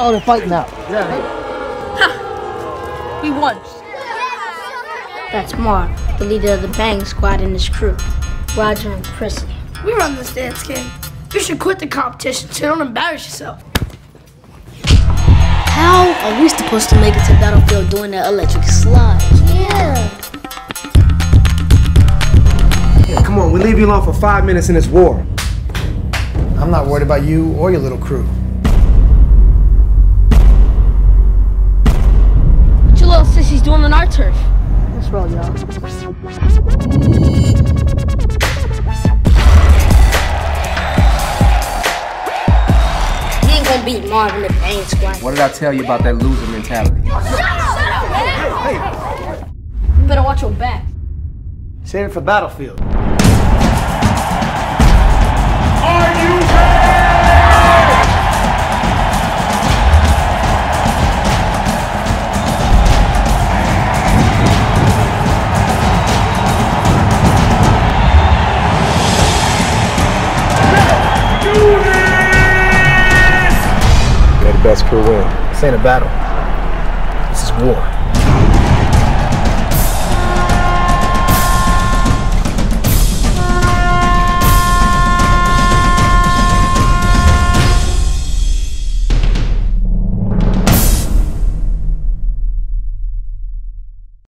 all the fighting out. We won. That's Marv, the leader of the bang squad and his crew. Roger and Prissy. We run this dance game. You should quit the competition so you don't embarrass yourself. How are we supposed to make it to Battlefield doing that electric slide? Yeah. Yeah, come on, we leave you alone for five minutes in this war. I'm not worried about you or your little crew. Your little sissy's doing on our turf? Let's roll, y'all. Ain't gonna beat Marv in the bang squad. What did I tell you about that loser mentality? You better watch your back. Save it for Battlefield. Best crew win. This ain't a battle. This is war.